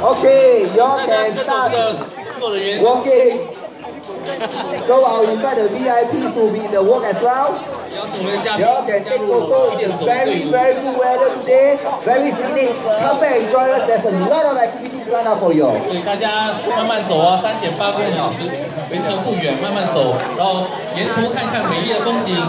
Okay, you can start walking. So I'll invite the VIP to be in the walk as well. You can take photo. It's a very, very good weather today. Very scenic. Come back and join us. There's a lot of activities lined up for you. 所以大家慢慢走啊，三点八公里时，围车不远，慢慢走，然后沿途看看美丽的风景。